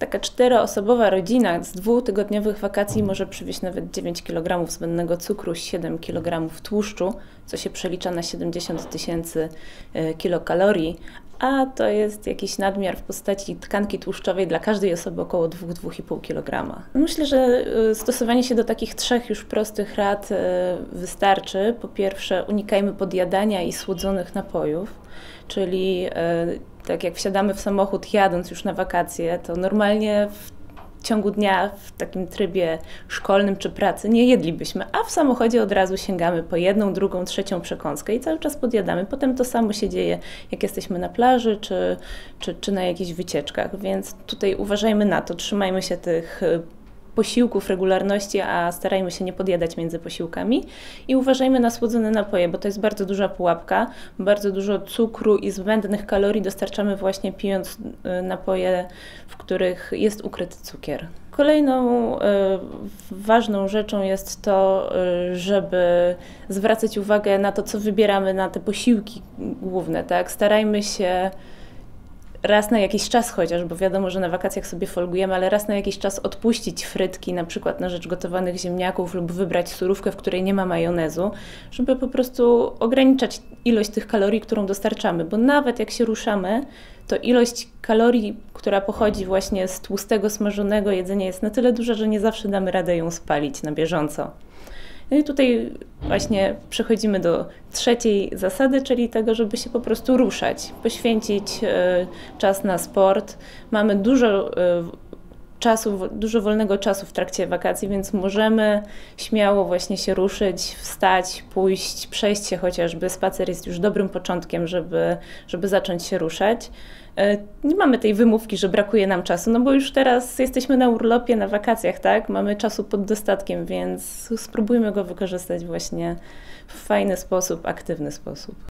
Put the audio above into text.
Taka czteroosobowa rodzina z dwutygodniowych wakacji może przywieźć nawet 9 kg zbędnego cukru, 7 kg tłuszczu, co się przelicza na 70 tysięcy e, kilokalorii, a to jest jakiś nadmiar w postaci tkanki tłuszczowej dla każdej osoby około 2-2,5 kg. Myślę, że e, stosowanie się do takich trzech już prostych rad e, wystarczy. Po pierwsze, unikajmy podjadania i słodzonych napojów, czyli tak jak wsiadamy w samochód jadąc już na wakacje, to normalnie w ciągu dnia w takim trybie szkolnym czy pracy nie jedlibyśmy, a w samochodzie od razu sięgamy po jedną, drugą, trzecią przekąskę i cały czas podjadamy. Potem to samo się dzieje, jak jesteśmy na plaży czy, czy, czy na jakichś wycieczkach, więc tutaj uważajmy na to, trzymajmy się tych posiłków, regularności, a starajmy się nie podjadać między posiłkami i uważajmy na słodzone napoje, bo to jest bardzo duża pułapka. Bardzo dużo cukru i zbędnych kalorii dostarczamy właśnie pijąc y, napoje, w których jest ukryty cukier. Kolejną y, ważną rzeczą jest to, y, żeby zwracać uwagę na to, co wybieramy na te posiłki główne. Tak? Starajmy się raz na jakiś czas chociaż, bo wiadomo, że na wakacjach sobie folgujemy, ale raz na jakiś czas odpuścić frytki, na przykład na rzecz gotowanych ziemniaków lub wybrać surówkę, w której nie ma majonezu, żeby po prostu ograniczać ilość tych kalorii, którą dostarczamy, bo nawet jak się ruszamy, to ilość kalorii, która pochodzi właśnie z tłustego, smażonego jedzenia jest na tyle duża, że nie zawsze damy radę ją spalić na bieżąco. No i tutaj właśnie przechodzimy do trzeciej zasady, czyli tego, żeby się po prostu ruszać, poświęcić e, czas na sport. Mamy dużo e, czasu, dużo wolnego czasu w trakcie wakacji, więc możemy śmiało właśnie się ruszyć, wstać, pójść, przejść się chociażby. Spacer jest już dobrym początkiem, żeby, żeby zacząć się ruszać. E, nie mamy tej wymówki, że brakuje nam czasu, no bo już teraz jesteśmy na urlopie, na wakacjach, tak? Mamy czasu pod dostatkiem, więc spróbujmy go wykorzystać właśnie w fajny sposób, aktywny sposób.